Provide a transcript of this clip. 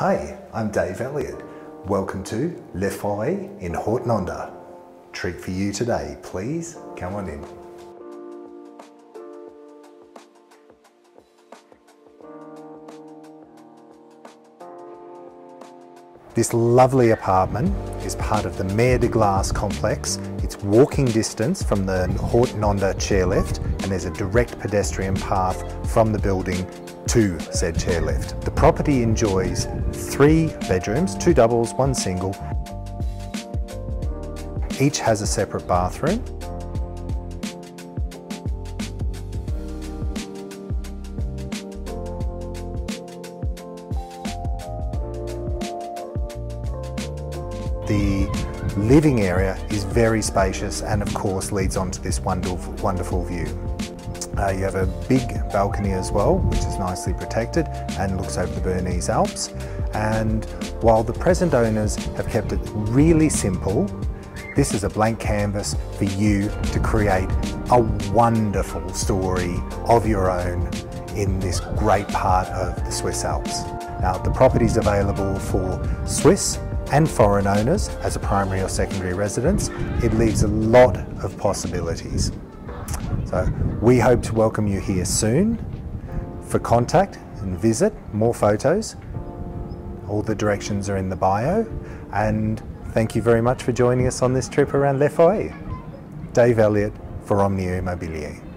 Hi, I'm Dave Elliott. Welcome to La Fôret in Haute-Nendaz. Treat for you today, please come on in. This lovely apartment is part of the Mer de Glace complex. It's walking distance from the Haute-Nendaz chairlift and there's a direct pedestrian path from the building to said chairlift. The property enjoys three bedrooms, two doubles, one single. Each has a separate bathroom The living area is very spacious and of course leads onto this wonderful, wonderful view. Uh, you have a big balcony as well, which is nicely protected and looks over the Bernese Alps. And while the present owners have kept it really simple, this is a blank canvas for you to create a wonderful story of your own in this great part of the Swiss Alps. Now the property is available for Swiss and foreign owners as a primary or secondary residence, it leaves a lot of possibilities. So we hope to welcome you here soon. For contact and visit, more photos, all the directions are in the bio. And thank you very much for joining us on this trip around La Fôret. Dave Elliott for Omnia Immobilier.